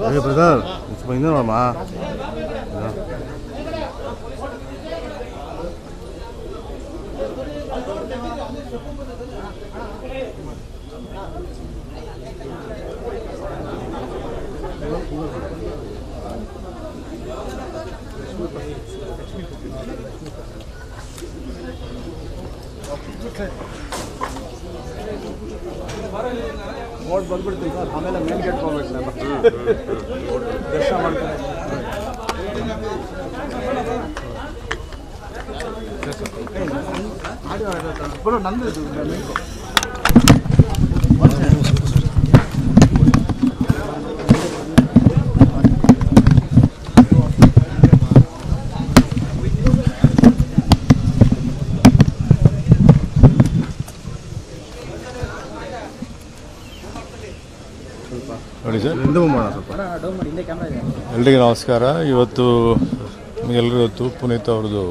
ಅಯ್ಯೋ ಬ್ರದರ್ ಸ್ವಲ್ಪ ಹಿಂದೆ ನೋಡಮ್ಮ ಓಟ್ ಬಂದ್ಬಿಡ್ತೀನಿ ಸರ್ ಆಮೇಲೆ ಮೇನ್ ಗೇಟ್ ಹೋಗ್ಬೇಕು ಸರ್ ದರ್ಶನ ಮಾಡ್ತೀನಿ ಬರೋ ನಂದು. ನೋಡಿ ಸರ್ ಎಲ್ರಿಗೂ ನಮಸ್ಕಾರ. ಇವತ್ತು ನಿಮಗೆಲ್ಲರಿಗೂ ಗೊತ್ತು ಪುನೀತ್ ಅವ್ರದ್ದು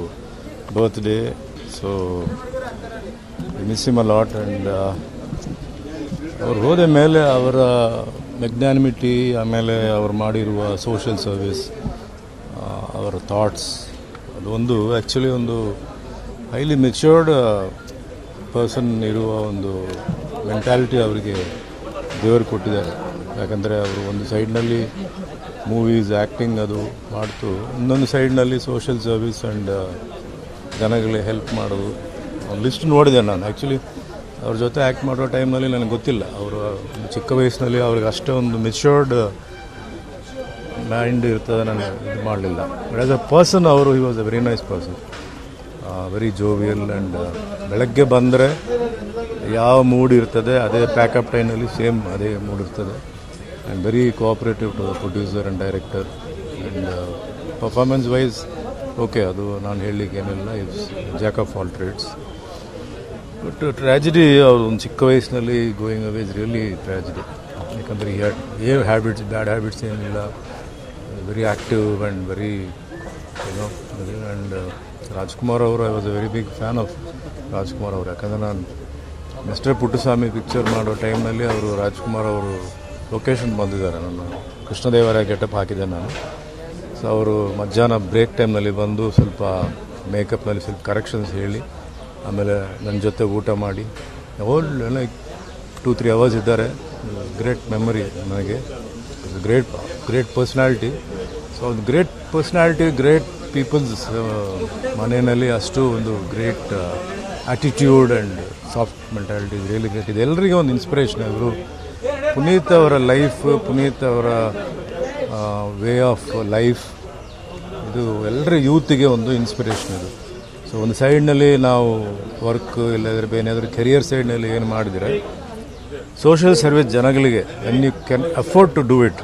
birthday so miss him a lot and ಅವ್ರು ಹೋದ ಮೇಲೆ ಅವರ ಮೆಗ್ನಾನಿಮಿಟಿ ಆಮೇಲೆ ಅವ್ರು ಮಾಡಿರುವ ಸೋಷಿಯಲ್ ಸರ್ವಿಸ್ ಅವರ ಥಾಟ್ಸ್ ಅದೊಂದು ಆ್ಯಕ್ಚುಲಿ ಒಂದು ಹೈಲಿ ಮೆಚ್ಯೂರ್ಡ್ ಪರ್ಸನ್ ಇರುವ ಒಂದು ಮೆಂಟ್ಯಾಲಿಟಿ ಅವರಿಗೆ ದೇವರು ಕೊಟ್ಟಿದ್ದಾರೆ. ಯಾಕಂದರೆ ಅವರು ಒಂದು ಸೈಡ್ನಲ್ಲಿ ಮೂವೀಸ್ ಆ್ಯಕ್ಟಿಂಗ್ ಅದು ಮಾಡ್ತು, ಇನ್ನೊಂದು ಸೈಡ್ನಲ್ಲಿ ಸೋಷಿಯಲ್ ಸರ್ವಿಸ್ ಆ್ಯಂಡ್ ಜನಗಳಿಗೆ ಹೆಲ್ಪ್ ಮಾಡೋದು. ಲಿಸ್ಟ್ ನೋಡಿದೆ ನಾನು. ಆ್ಯಕ್ಚುಲಿ ಅವ್ರ ಜೊತೆ ಆ್ಯಕ್ಟ್ ಮಾಡೋ ಟೈಮಲ್ಲಿ ನನಗೆ ಗೊತ್ತಿಲ್ಲ. ಅವರು, ಚಿಕ್ಕ ವಯಸ್ಸಿನಲ್ಲಿ ಅವ್ರಿಗೆ ಅಷ್ಟೇ ಒಂದು ಮೆಚ್ಯೂರ್ಡ್ ಮೈಂಡ್ ಇರ್ತದೆ, ನಾನು ಇದು ಮಾಡಲಿಲ್ಲ. ಬಟ್ ಆ್ಯಸ್ ಅ ಪರ್ಸನ್ ಅವರು he was a very nice person very jovial and ಬೆಳಗ್ಗೆ ಬಂದರೆ ಯಾವ ಮೂಡ್ ಇರ್ತದೆ, ಅದೇ ಪ್ಯಾಕಪ್ ಟೈಮಲ್ಲಿ ಸೇಮ್ ಅದೇ ಮೂಡ್ ಇರ್ತದೆ. And very cooperative to the producer and director and performance wise okay ಅದು ನಾನು ಹೇಳಲಿಕ್ಕೆ ಏನಿಲ್ಲ it's jack of all trades but tragedy ಅವ್ರು ಒಂದು ಚಿಕ್ಕ ವಯಸ್ಸಿನಲ್ಲಿ going away is really tragedy ಯಾಕಂದರೆ ಏನು ಹ್ಯಾಬಿಟ್ಸ್ ಬ್ಯಾಡ್ ಹ್ಯಾಬಿಟ್ಸ್ ಏನಿಲ್ಲ. ವೆರಿ ಆ್ಯಕ್ಟಿವ್ ಆ್ಯಂಡ್ ವೆರಿ ಏನೋ ಆ್ಯಂಡ್ ರಾಜ್ಕುಮಾರ್ ಅವರು I was a very big fan of Rajkumar ಅವರು. ಯಾಕಂದರೆ ನಾನು ಮಿಸ್ಟರ್ ಪುಟ್ಟಸ್ವಾಮಿ ಪಿಕ್ಚರ್ ಮಾಡೋ ಟೈಮ್ನಲ್ಲಿ ಅವರು ರಾಜ್ಕುಮಾರ್ ಅವರು ಲೊಕೇಶನ್ ಬಂದಿದ್ದಾರೆ. ನಾನು ಕೃಷ್ಣದೇವರಾಯ ಗೆಟಪ್ ಹಾಕಿದ್ದೆ ನಾನು. ಸೊ ಅವರು ಮಧ್ಯಾಹ್ನ ಬ್ರೇಕ್ ಟೈಮ್ನಲ್ಲಿ ಬಂದು ಸ್ವಲ್ಪ ಮೇಕಪ್ನಲ್ಲಿ ಸ್ವಲ್ಪ ಕರೆಕ್ಷನ್ಸ್ ಹೇಳಿ, ಆಮೇಲೆ ನನ್ನ ಜೊತೆ ಊಟ ಮಾಡಿ. Old like two three hours ಇದ್ದಾರೆ. ಗ್ರೇಟ್ ಮೆಮೊರಿ ನನಗೆ. ಗ್ರೇಟ್ ಗ್ರೇಟ್ ಪರ್ಸ್ನಾಲಿಟಿ ಸೊ ಒಂದು ಗ್ರೇಟ್ ಪರ್ಸ್ನಾಲಿಟಿ ಗ್ರೇಟ್ ಪೀಪಲ್ಸ್ ಮನೆಯಲ್ಲಿ ಅಷ್ಟು ಒಂದು great attitude and soft mentality really great ಇದೆ ಎಲ್ಲರಿಗೂ ಒಂದು ಇನ್ಸ್ಪಿರೇಷನ್ ಅವರು ಪುನೀತ್ ಅವರ ಲೈಫ್ ಪುನೀತ್ ಅವರ ವೇ ಆಫ್ ಲೈಫ್ ಇದು ಎಲ್ಲರ ಯೂತಿಗೆ ಒಂದು ಇನ್ಸ್ಪಿರೇಷನ್ ಇದು. ಸೊ ಒಂದು ಸೈಡ್ನಲ್ಲಿ ನಾವು ವರ್ಕ್ ಇಲ್ಲದ್ರೆ ಏನಾದರೂ ಕೆರಿಯರ್ ಸೈಡ್ನಲ್ಲಿ ಏನು ಮಾಡಿದರೆ ಸೋಷಿಯಲ್ ಸರ್ವಿಸ್ ಜನಗಳಿಗೆ and you can afford to do it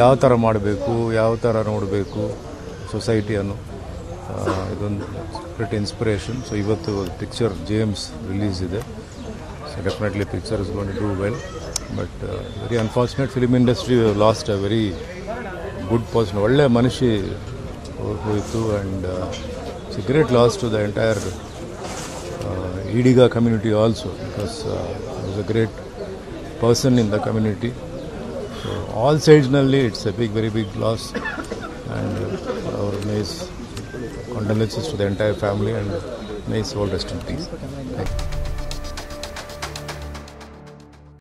ಯಾವ ಥರ ಮಾಡಬೇಕು, ಯಾವ ಥರ ನೋಡಬೇಕು ಸೊಸೈಟಿಯನ್ನು ಇದೊಂದು ಸ್ಪ್ರಿಟ್ ಇನ್ಸ್ಪಿರೇಷನ್ ಸೊ ಇವತ್ತು ಪಿಕ್ಚರ್ ಜೇಮ್ಸ್ ರಿಲೀಸ್ ಇದೆ. So definitely picture is gonna do well but very unfortunate film industry lost a very good person ಒಳ್ಳೆ ಮನುಷ್ಯ ಹೋಯಿತು and it's a great loss to the entire Ediga community also because was a great person in the community so all ಸೈಡ್ಸ್ನಲ್ಲಿ it's a big very big loss and our nice condolences to the entire family and nice all rest in peace. Thank you.